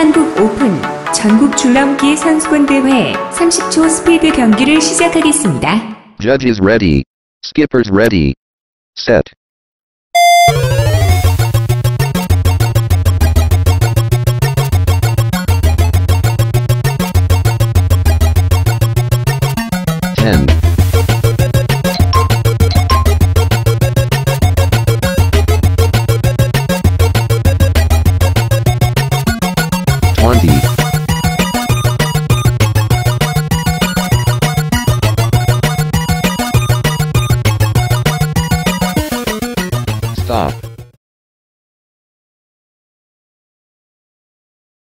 한국 오픈 전국 줄넘기 선수권 대회 30초 스피드 경기를 시작하겠습니다. Judges ready. Skippers ready. Set. Ten.